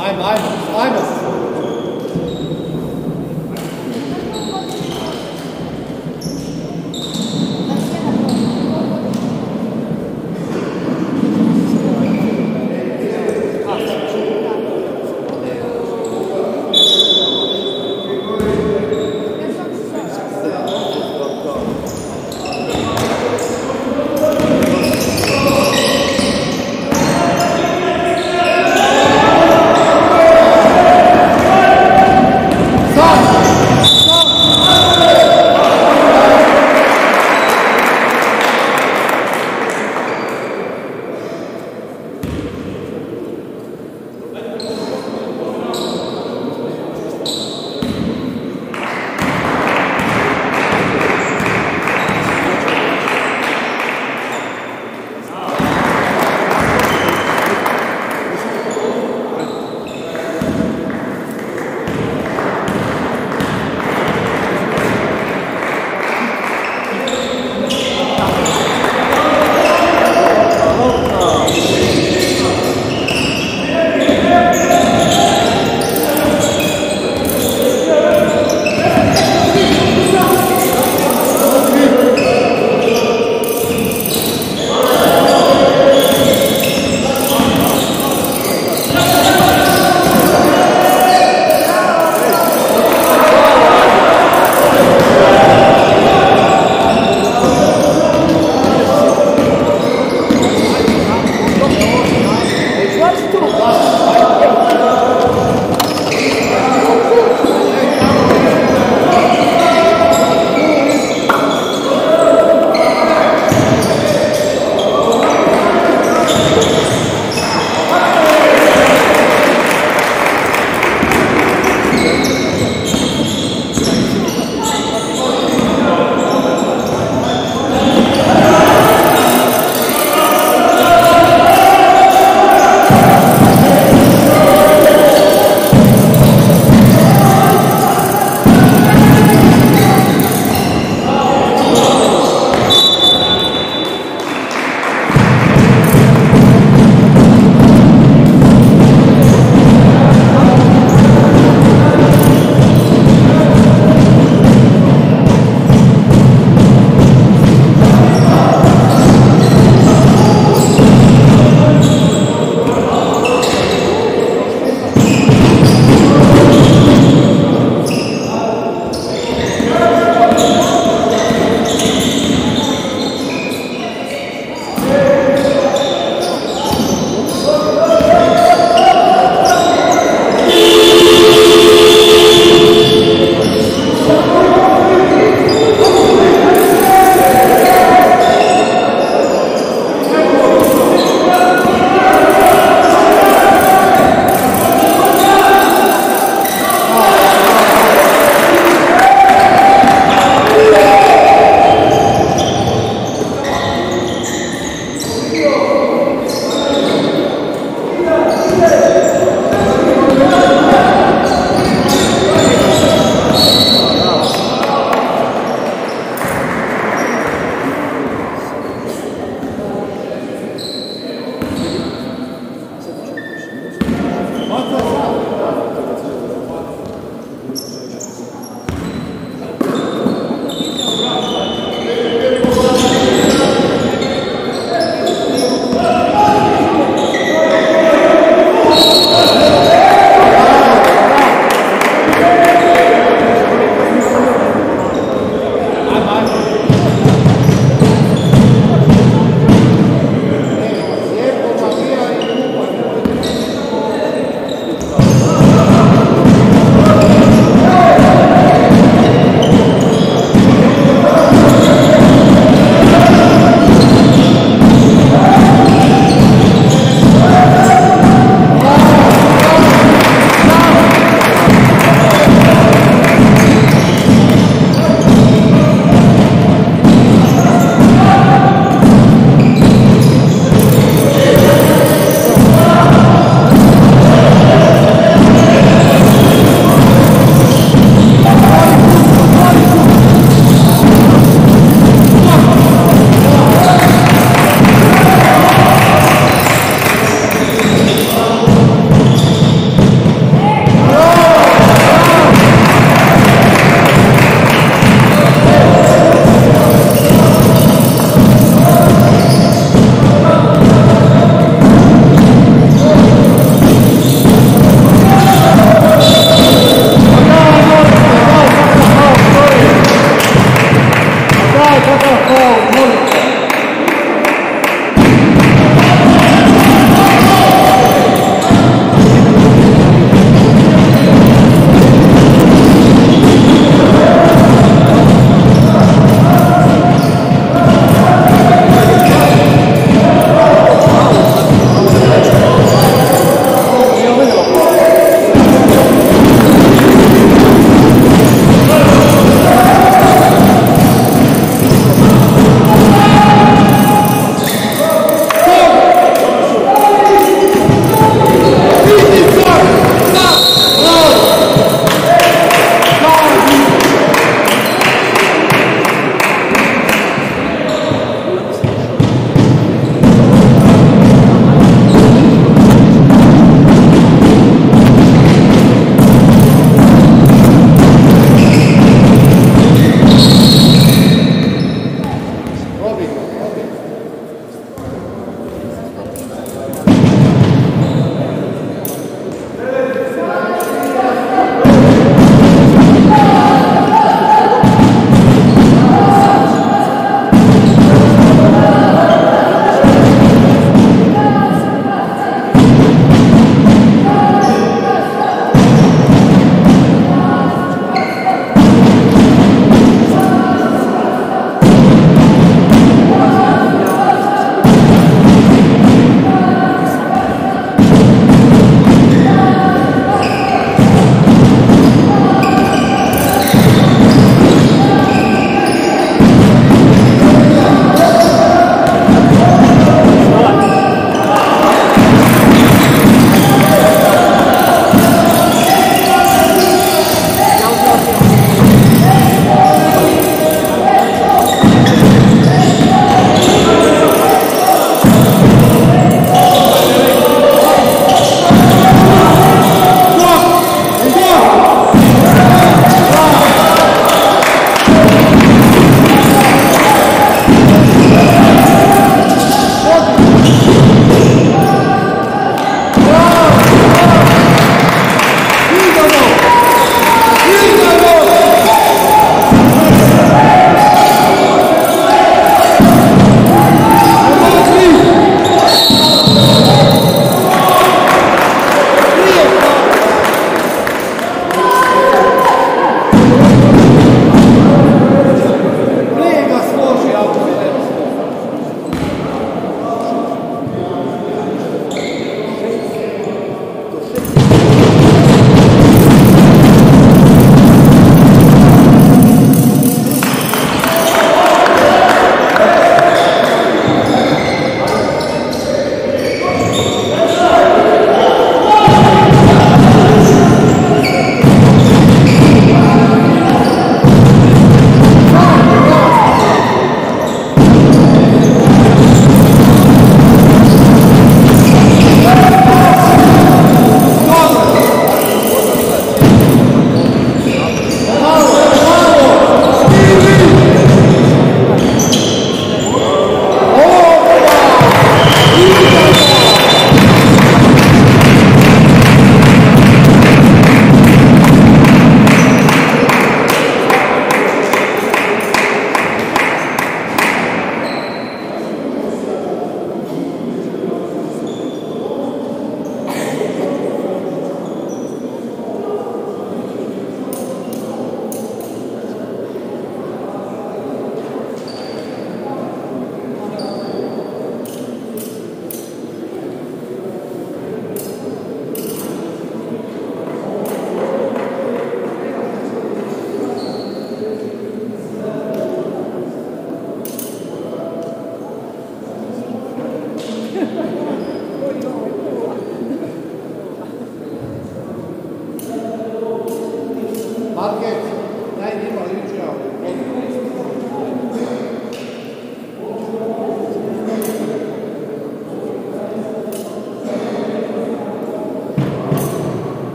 I'm, I'm, I'm a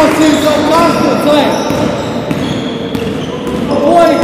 Kako si zapasno sve? Ovo je